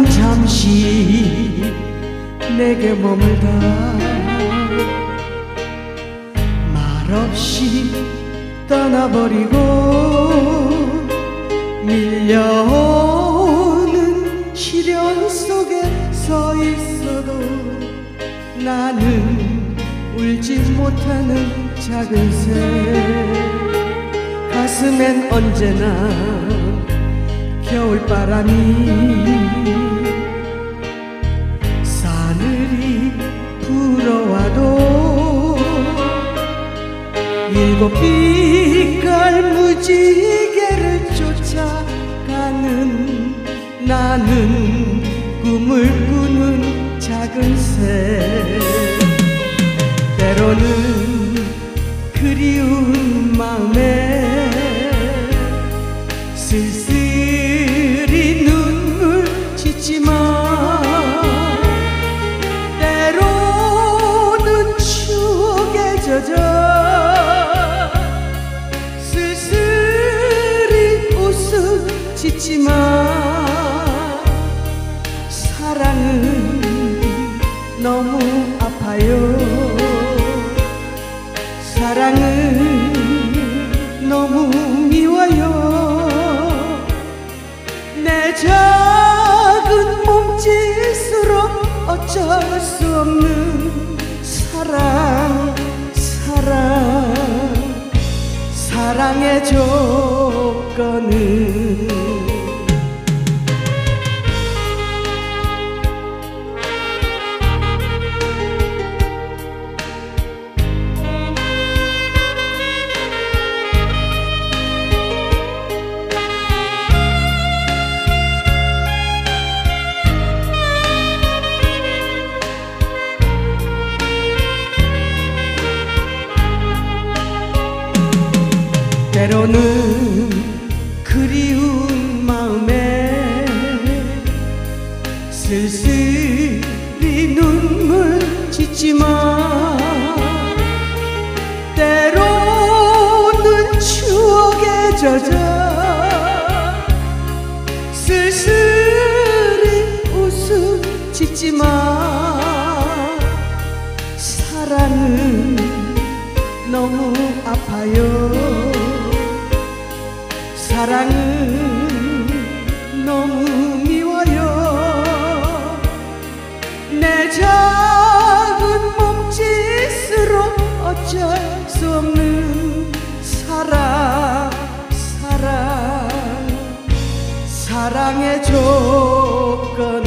잠시 내게 머물다. 말없이 떠나버리고 밀려오는 시련 속에 서 있어도 나는 울지 못하는 작은 새. 가슴엔 언제나 겨울바람이 일곱 빛깔 무지개를 쫓아가는 나는 꿈을 꾸는 작은 새. 때로는 그리운 마음에 쓸쓸 짓지만 사랑은 너무 아파요. 사랑은 너무 미워요. 내 작은 몸짓으로 어쩔 수 없는 사랑 사랑 사랑의 조 건은 때로는 그림을 짓지만 때로는 추억에 젖어 쓸쓸히 웃음 짓지만 사랑은 너무 아파요. 사랑은 수 없는 사랑 사랑. 사랑의 조건은